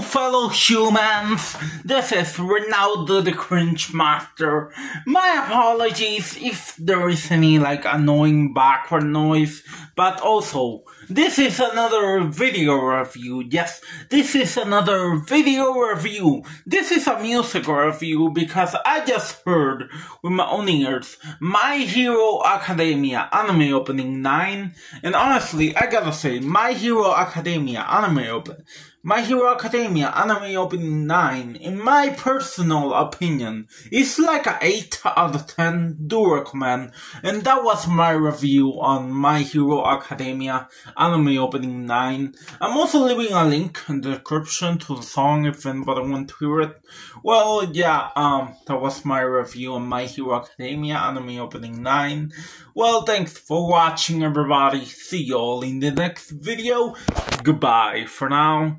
Hello humans, this is Reinaldo the Cringe Master. My apologies if there is any like annoying background noise, but also, this is another video review. Yes, this is another video review. This is a music review because I just heard with my own ears My Hero Academia anime opening 9, and honestly, I gotta say, My Hero Academia anime open my Hero Academia Anime Opening 9, in my personal opinion, is like a 8 out of 10, do recommend, and that was my review on My Hero Academia Anime Opening 9. I'm also leaving a link in the description to the song if anybody want to hear it. Well, yeah, um, that was my review on My Hero Academia Anime Opening 9. Well, thanks for watching everybody, see you all in the next video, goodbye for now.